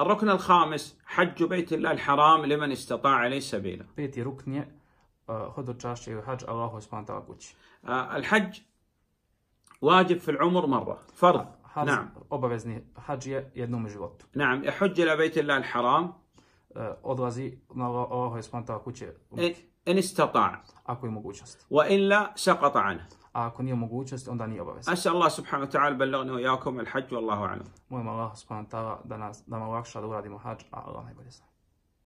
الركن الخامس حج بيت الله الحرام لمن استطاع عليه سبيلا بيتي ركني حج الله سبحانه وتعالى آه، الحج واجب في العمر مرة فرض. نعم. obavezni حج jednom نعم يحج إلى بيت الله الحرام. odlazi na Allahu subhanahu wa ta'ala kuće. In istata'a. Ako je ako nije mogućnost, onda nije obavezno. أسأل الله سبحانه وتعالى بلغني وإياكم الحج والله أعلم Molim Allah subhanahu wa ta'ala da, nas, da nam olakša da uradimo hađ, a Allah najbolje zna.